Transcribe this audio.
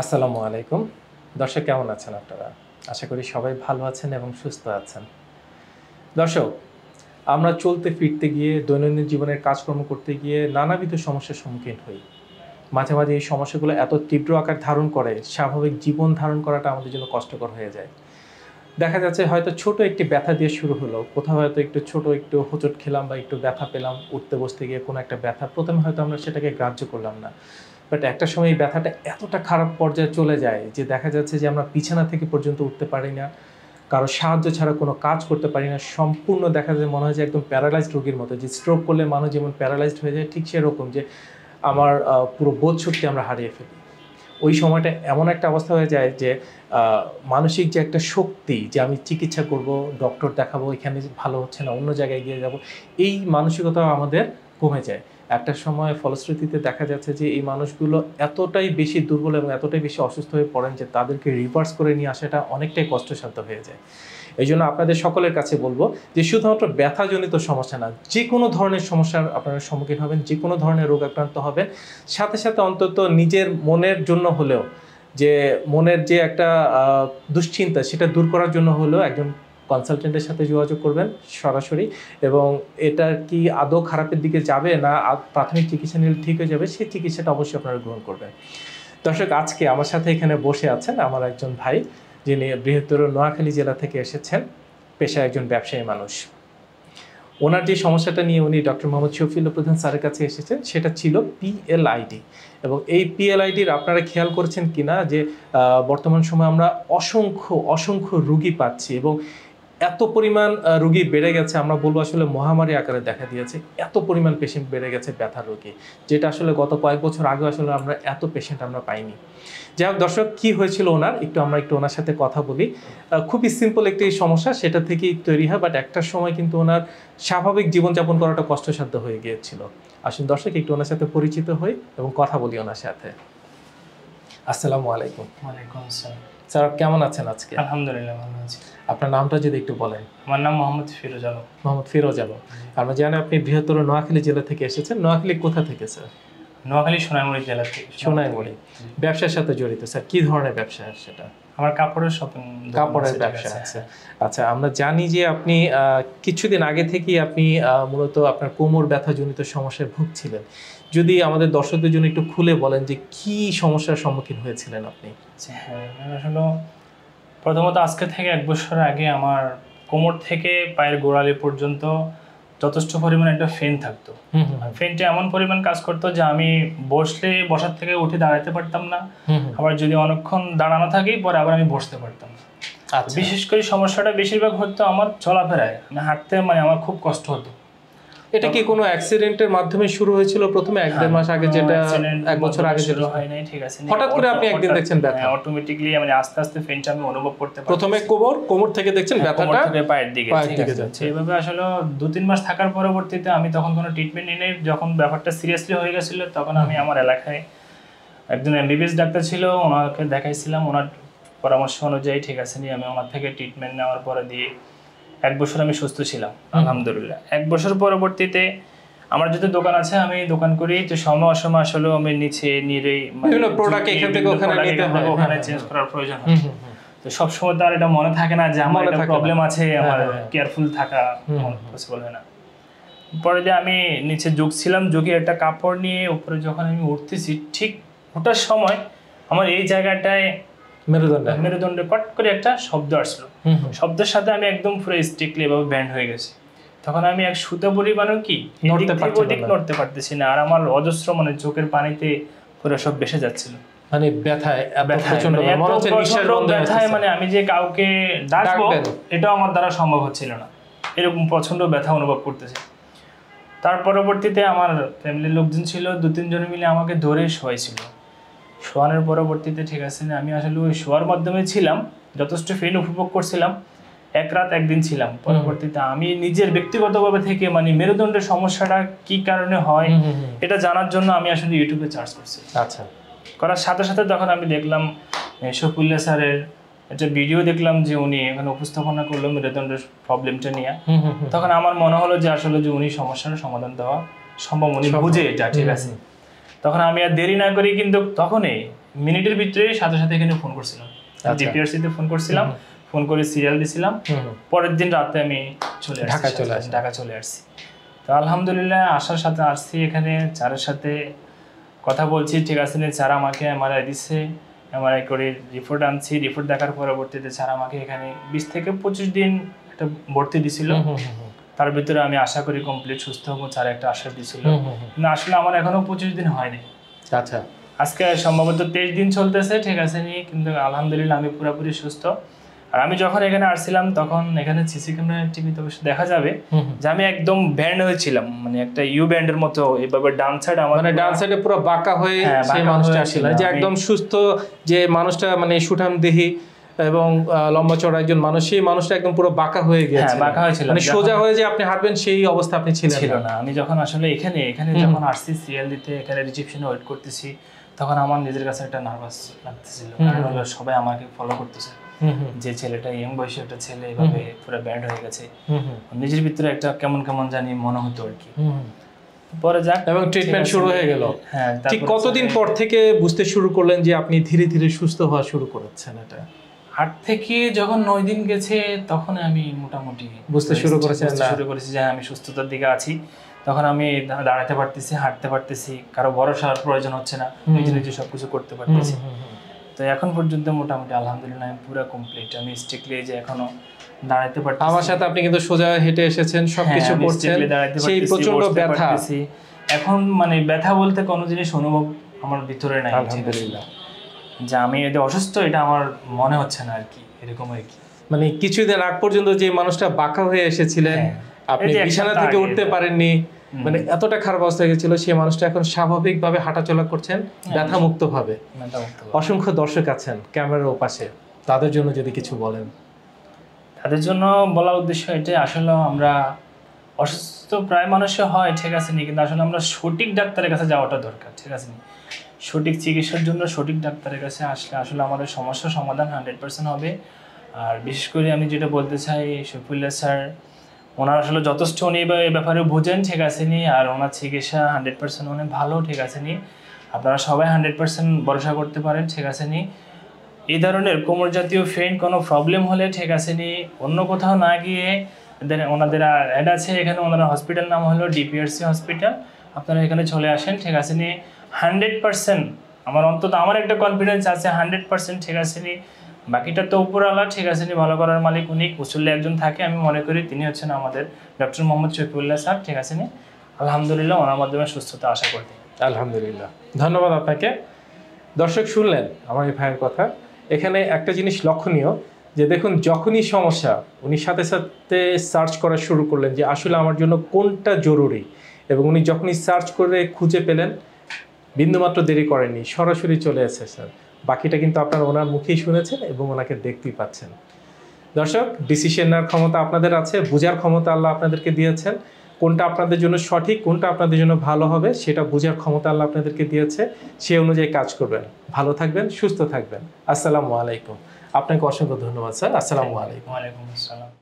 আসসালামু আলাইকুম। দর্শক, কেমন আছেন আপনারা? আশা করি সবাই ভালো আছেন এবং সুস্থ আছেন। দর্শক, আমরা চলতে ফিরতে গিয়ে, দৈনন্দিন জীবনের কাজকর্ম করতে গিয়ে নানাবিধ সমস্যার সম্মুখীন হই। মাঝে মাঝে এই সমস্যাগুলো এত তীব্র আকার ধারণ করে, স্বাভাবিক জীবন ধারণ করাটা আমাদের জন্য কষ্টকর হয়ে যায়। দেখা যাচ্ছে হয়তো ছোট একটি ব্যথা দিয়ে শুরু হলো, কোথাও হয়তো একটু ছোট একটু হোঁচট খেলাম বা একটু ব্যথা পেলাম, উঠতে বসতে গিয়ে কোনো একটা ব্যথা, প্রথমে হয়তো আমরা সেটাকে গ্রাহ্য করলাম না। বাট একটা সময় ব্যথাটা এতটা খারাপ পর্যায়ে চলে যায় যে দেখা যাচ্ছে যে আমরা বিছানা থেকে পর্যন্ত উঠতে পারি না। কারও সাহায্য ছাড়া কোনো কাজ করতে পারি না। সম্পূর্ণ দেখা যায় মনে হয় যে একদম প্যারালাইজড রোগীর মতো। যে স্ট্রোক করলে মানুষ যেমন প্যারালাইজড হয়ে যায়, ঠিক সেরকম যে আমার পুরো বোধ শক্তি আমরা হারিয়ে ফেলি। ওই সময়টা এমন একটা অবস্থা হয়ে যায় যে মানসিক যে একটা শক্তি যে আমি চিকিৎসা করব ডক্টর দেখাবো, এখানে ভালো হচ্ছে না, অন্য জায়গায় গিয়ে যাব, এই মানসিকতা আমাদের কমে যায়। একটা সময় ফলশ্রুতিতে দেখা যাচ্ছে যে এই মানুষগুলো এতটাই বেশি দুর্বল এবং এতটাই বেশি অসুস্থ হয়ে পড়েন যে তাদেরকে রিভার্স করে নিয়ে আসাটা অনেকটাই কষ্টসাধ্য হয়ে যায়। এই জন্য আপনাদের সকলের কাছে বলব যে শুধুমাত্র ব্যথাজনিত সমস্যা না, যে কোনো ধরনের সমস্যার আপনারা সম্মুখীন হবেন, যে কোনো ধরনের রোগ আক্রান্ত হবেন। সাথে সাথে অন্তত নিজের মনের জন্য হলেও, যে মনের যে একটা দুশ্চিন্তা সেটা দূর করার জন্য হলেও একজন কনসালটেন্টের সাথে যোগাযোগ করবেন সরাসরি এবং এটা কি আদৌ খারাপের দিকে যাবে না প্রাথমিক চিকিৎসা নিলে ঠিক হয়ে যাবে, সেই চিকিৎসাটা অবশ্যই আপনারা গ্রহণ করবেন। দর্শক, আজকে আমার সাথে এখানে বসে আছেন আমার একজন ভাই, যিনি বৃহত্তর নোয়াখালী জেলা থেকে এসেছেন, পেশায় একজন ব্যবসায়ী মানুষ। ওনার যে সমস্যাটা নিয়ে উনি ডক্টর মোহাম্মদ শফিউল প্রধান স্যারের কাছে এসেছেন, সেটা ছিল পিএলআইডি এবং এই পিএলআইডির আপনারা খেয়াল করেছেন কিনা যে বর্তমান সময়ে আমরা অসংখ্য অসংখ্য রুগী পাচ্ছি এবং এত পরিমাণ রুগী বেড়ে গেছে আমরা বলব আসলে মহামারী আকারে দেখা দিয়েছে এত পরিমাণ পেশেন্ট বেড়ে গেছে ব্যথার রোগী যেটা আসলে গত কয়েক বছর আগে আসলে আমরা এত পেশেন্ট আমরা পাইনি। যাই হোক দর্শক কি হয়েছিল ওনার? একটু আমরা একটু ওনার সাথে কথা বলি। খুবই সিম্পল একটি সমস্যা সেটা থেকেই তৈরি হয় বাট একটা সময় কিন্তু ওনার স্বাভাবিক জীবনযাপন করাটা কষ্টসাধ্য হয়ে গিয়েছিল। আসুন দর্শক একটু ওনার সাথে পরিচিত হই এবং কথা বলি ওনার সাথে। আসসালামু আলাইকুম। ওয়ালাইকুম আসসালাম। স্যার কেমন আছেন আজকে? আলহামদুলিল্লাহ ভালো আছি। আপনার নামটা যদি একটু বলেন। আমার নাম মোহাম্মদ ফিরোজ আলম। মোহাম্মদ ফিরোজ আলম। আমরা জানি আপনি বৃহত্তর নোয়াখালী জেলা থেকে এসেছেন। নোয়াখালী কোথা থেকে স্যার? নোয়াখালী সোনাইমুড়ি জেলা থেকে। সোনাইমুড়ি। ব্যবসার সাথে জড়িত স্যার। কি ধরনের ব্যবসা সেটা? আমার কাপড়ের শপিং কাপড়ের ব্যবসা আছে। আচ্ছা। আমরা জানি যে আপনি কিছুদিন আগে থেকেই আপনি মূলত আপনার কোমর ব্যথাজনিত সমস্যায় ভুগছিলেন। যদি আমাদের দর্শকদের জন্য একটু খুলে বলেন যে কি সমস্যার সম্মুখীন হয়েছিলেন আপনি? হ্যাঁ আসলে প্রথমত আজকে থেকে এক বছর আগে আমার কোমর থেকে পায়ের গোড়ালি পর্যন্ত যথেষ্ট পরিমাণে একটা ফেন থাকতো। ফেনটা এমন পরিমাণ কাজ করতো যে আমি বসলে বসার থেকে উঠে দাঁড়াতে পারতাম না। আবার যদি অনেকক্ষণ দাঁড়ানো থাকি পরে আবার আমি বসতে পারতাম। আচ্ছা। বিশেষ করে সমস্যাটা বেশিরভাগ হতো আমার চলাফেরায়। আমি হাঁটতে মানে আমার খুব কষ্ট হতো। এটা কি কোনো অ্যাক্সিডেন্টের মাধ্যমে শুরু হয়েছিল প্রথমে? এক দেড় মাস আগে যেটা এক বছর আগে শুরু যেটা হয় নাই ঠিক আছে। হঠাৎ করে আপনি একদিন দেখছেন ব্যথা? অটোমেটিকলি মানে আস্তে আস্তে ফেনটা আমি অনুভব করতে পারছি। প্রথমে কোমর কোমর থেকে দেখছেন হ্যাঁ, কোমর ব্যথাটা থেকে পায়ের দিকে ঠিক আছে। এইভাবে আসলে দু তিন মাস থাকার পরবর্তীতে আমি তখন কোনো ট্রিটমেন্ট নিয়ে নেই যখন ব্যাপারটা সিরিয়াসলি হয়ে গেছিল তখন আমি আমার এলাকায় একজন এমবিবিএস ডাক্তার ছিল ওনাকে দেখাইছিলাম। ওনার পরামর্শ অনুযায়ী ঠিক আছে নিয়ে আমি ওনার থেকে ট্রিটমেন্ট নেওয়ার পরে দিয়ে এক বছর আমি সুস্থ ছিলাম আলহামদুলিল্লাহ। এক বছর পরবর্তীতে আমার যদি দোকান আছে আমি দোকান করি তো সময় অসময় আসলে আমি নিচে বিভিন্ন এখান থেকে ওখানে নিতে হয়, ওখানে হ্যাঁ, চেঞ্জ করার প্রয়োজন হয়। তো সব সময় তো আর এটা মনে থাকে না যে আমার একটা প্রবলেম আছে আমার হ্যাঁ, হ্যাঁ। কেয়ারফুল থাকা পসিবল হয় না। পরে যে আমি নিচে ঝুঁকছিলাম ঝুঁকে একটা কাপড় নিয়ে উপরে যখন আমি উঠতেছি ঠিক ওঠার সময় আমার এই জায়গাটায় মেরুদণ্ড। মেরুদণ্ডে পট করে একটা শব্দ আসলো। শব্দের সাথে আমি একদম পুরো এভাবে ব্যান্ড হয়ে গেছি। তখন আমি এক সুতো পরিমাণও কি? নড়তে ওদিক পারতেছি না। আর আমার অজস্র মানে চোখের পানিতে পুরো সব ভেসে যাচ্ছিল। মানে ব্যথায় ব্যথায়, মানে মনে। মানে আমি যে কাউকে ডাকবো এটাও আমার দ্বারা সম্ভব হচ্ছিল না। এরকম প্রচণ্ড ব্যথা অনুভব করতেছে। তার পরবর্তীতে আমার ফ্যামিলির লোকজন ছিল দু তিনজন মিলে আমাকে ধরে শোয়াইছিল। শোয়ানোর পরবর্তীতে ঠিক আছে না, আমি আসলে ওই শোয়ার মাধ্যমে ছিলাম যথেষ্ট ফেন উপভোগ করছিলাম এক রাত একদিন ছিলাম। পরবর্তীতে আমি নিজের ব্যক্তিগতভাবে থেকে মানে মেরুদণ্ডের সমস্যাটা কি কারণে হয়। এটা জানার জন্য আমি আসলে ইউটিউবে চার্জ করছি। আচ্ছা। করার সাথে সাথে তখন আমি দেখলাম শফুল্লা স্যারের একটা ভিডিও দেখলাম যে উনি এখানে উপস্থাপনা করল মেরুদণ্ডের প্রবলেমটা নিয়ে। তখন আমার মনে হলো যে আসলে যে উনি সমস্যার সমাধান দেওয়া সম্ভব উনি বুঝে এটা ঠিক আছে। তখন আমি আর দেরি না করি কিন্তু তখনই মিনিটের ভিতরে সাথে সাথে এখানে ফোন করছিলাম আচ্ছা। ডিপিআরসি তে ফোন করছিলাম ফোন করে সিরিয়াল দিছিলাম। পরের দিন রাতে আমি চলে ঢাকায় চলে আসেন। ঢাকা চলে আসছি তো আলহামদুলিল্লাহ আসার সাথে আসছি এখানে চারের সাথে কথা বলছি ঠিক আছে নে স্যার আমাকে এমআরআই দিচ্ছে এমআরআই করে রিপোর্ট আনছি রিপোর্ট দেখার পরবর্তীতে স্যার আমাকে এখানে বিশ থেকে পঁচিশ দিন একটা ভর্তি দিছিল। তার ভিতরে আমি আশা করি কমপ্লিট সুস্থ হব স্যার একটা আশা দিছিল। কিন্তু আসলে আমার এখনও পঁচিশ দিন হয়নি। আচ্ছা। আজকে সম্ভবত তেইশ দিন চলতেছে ঠিক আছে নি? কিন্তু আলহামদুলিল্লাহ আমি পুরোপুরি সুস্থ। আর আমি যখন এখানে আসছিলাম তখন এখানে সিসি ক্যামেরা টিভিতে অবশ্য দেখা যাবে। যে আমি একদম ব্যান্ড হয়েছিলাম মানে একটা ইউ ব্যান্ডের মতো এভাবে ডান সাইড আমার মানে ডান সাইডে পুরো বাঁকা হয়ে হ্যাঁ, সেই মানুষটা আসছিল। যে একদম সুস্থ যে মানুষটা মানে সুঠাম দেহি এবং লম্বা চড়া একজন মানুষ সেই মানুষটা একদম পুরো বাঁকা হয়ে গেছে হ্যাঁ, বাঁকা হয়েছিল। মানে সোজা হয়ে যে আপনি হাঁটবেন সেই অবস্থা আপনি ছিলেন ছিল না। আমি যখন আসলে এখানে এখানে যখন আসছি সিএল দিতে এখানে রিসেপশনে ওয়েট করতেছি তখন আমার নিজের কাছে একটা নার্ভাস লাগতেছিল। কারণ হলো সবাই আমাকে ফলো করতেছে। যে ছেলেটা ইয়ং বয়সী একটা ছেলে এভাবে পুরো ব্যান্ড হয়ে গেছে। নিজের ভিতরে একটা কেমন কেমন জানি মনে হতো আর কি। পরে যাক। এবং ট্রিটমেন্ট শুরু হয়ে গেল। হ্যাঁ ঠিক কতদিন পর থেকে বুঝতে শুরু করলেন যে আপনি ধীরে ধীরে সুস্থ হওয়া শুরু করেছেন এটা? আট থেকে যখন নয় দিন গেছে তখন আমি মোটামুটি বুঝতে শুরু না? শুরু করেছি যে আমি সুস্থতার দিকে আছি। তখন আমি দাঁড়াতে পারতেছি হাঁটতে পারতেছি কারও ভরসার প্রয়োজন হচ্ছে না নিজে নিজে সবকিছু করতে পারতেছি। তো এখন পর্যন্ত মোটামুটি আলহামদুলিল্লাহ আমি পুরো কমপ্লিট আমি স্ট্রিক্টলি যে এখনও দাঁড়াতে পারতেছি। আমার সাথে আপনি কিন্তু সোজা হেঁটে এসেছেন সবকিছু হ্যাঁ, আমি করছেন। সেই প্রচণ্ড ব্যথা। এখন মানে ব্যথা বলতে কোনো জিনিস অনুভব আমার ভিতরে নাই আলহামদুলিল্লাহ। যে আমি এটা অসুস্থ এটা আমার মনে হচ্ছে না আর কি এরকম আর কি মানে কিছুদিন আগ পর্যন্ত যে মানুষটা বাঁকা হয়ে এসেছিলেন হ্যাঁ। আপনি বিছানা থেকে উঠতে পারেননি মানে এতটা খারাপ অবস্থা গেছিল সেই মানুষটা এখন স্বাভাবিকভাবে হাঁটাচলা করছেন হ্যাঁ। ব্যথা মুক্ত ভাবে অসংখ্য দর্শক আছেন ক্যামেরার ওপাশে তাদের জন্য যদি কিছু বলেন। তাদের জন্য বলা উদ্দেশ্য এটাই আসলে আমরা অসুস্থ প্রায় মানুষের হয় ঠিক আছে নি কিন্তু আসলে আমরা সঠিক ডাক্তারের কাছে যাওয়াটা দরকার ঠিক আছে নি। সঠিক চিকিৎসার জন্য সঠিক ডাক্তারের কাছে আসলে আসলে আমাদের সমস্যার সমাধান হান্ড্রেড পার্সেন্ট হবে। আর বিশেষ করে আমি যেটা বলতে চাই শফিউল্লাহ স্যার, ওনার আসলে যথেষ্ট উনি এই ব্যাপারে বুঝেন, ঠিক আছে নি? আর ওনার চিকিৎসা হান্ড্রেড পার্সেন্ট অনেক ভালো, ঠিক আছে নি? আপনারা সবাই হান্ড্রেড পার্সেন্ট ভরসা করতে পারেন, ঠিক আছে নি? এই ধরনের কোমর জাতীয় ফ্রেন্ড কোনো প্রবলেম হলে, ঠিক আছে নি? অন্য কোথাও না গিয়ে দেন ওনাদের অ্যাড আছে, এখানে ওনার হসপিটাল নাম হলো ডিপিআরসি হসপিটাল আপনারা এখানে চলে আসেন, ঠিক আছে নি? হান্ড্রেড পার্সেন্ট, আমার অন্তত আমার একটা কনফিডেন্স আছে হান্ড্রেড পার্সেন্ট ঠিক আছে নি বাকিটা তো উপরওয়ালা ঠিক আছে নি ভালো করার মালিক উনি কুসুল্লে একজন থাকে, আমি মনে করি তিনি হচ্ছেন আমাদের ডক্টর মোহাম্মদ শফিউল্লাহ স্যার, ঠিক আছে নি আলহামদুলিল্লাহ ওনার মাধ্যমে সুস্থতা আশা করতে আলহামদুলিল্লাহ। ধন্যবাদ আপনাকে। দর্শক, শুনলেন আমার এই ভাইয়ের কথা। এখানে একটা জিনিস লক্ষণীয়, যে দেখুন, যখনই সমস্যা, উনি সাথে সাথে সার্চ করা শুরু করলেন যে আসলে আমার জন্য কোনটা জরুরি। এবং উনি যখনই সার্চ করে খুঁজে পেলেন বিন্দুমাত্র দেরি করেননি, সরাসরি চলে এসেছেন। বাকিটা কিন্তু আপনার ওনার মুখেই শুনেছেন এবং ওনাকে দেখতেই পাচ্ছেন। দর্শক ডিসিশন নেওয়ার ক্ষমতা আপনাদের আছে, বোঝার ক্ষমতা আল্লাহ আপনাদেরকে দিয়েছেন। কোনটা আপনাদের জন্য সঠিক, কোনটা আপনাদের জন্য ভালো হবে, সেটা বোঝার ক্ষমতা আল্লাহ আপনাদেরকে দিয়েছে। সে অনুযায়ী কাজ করবেন। ভালো থাকবেন, সুস্থ থাকবেন। আসসালামু আলাইকুম। আপনাকে অসংখ্য ধন্যবাদ, স্যার। আসসালামু আলাইকুম। ওয়ালাইকুম আসসালাম।